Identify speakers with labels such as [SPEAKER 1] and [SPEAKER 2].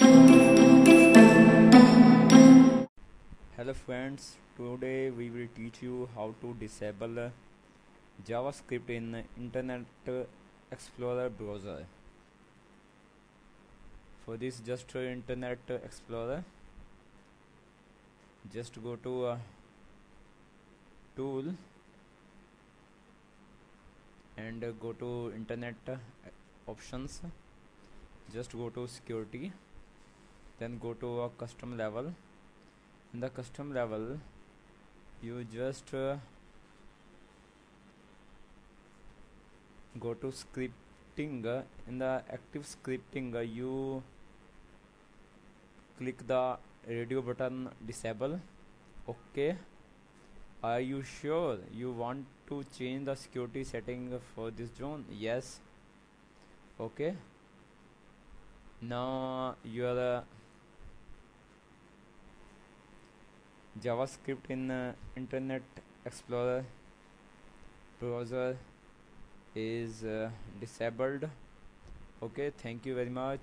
[SPEAKER 1] hello friends today we will teach you how to disable javascript in internet explorer browser. For this just internet explorer. Just go to uh, tool and uh, go to internet options. Just go to security then go to a custom level. In the custom level you just uh, go to scripting. In the active scripting you click the radio button disable. Okay. Are you sure you want to change the security setting for this zone? Yes. Okay. Now your uh, javascript in uh, internet explorer browser is uh, disabled. Okay thank you very much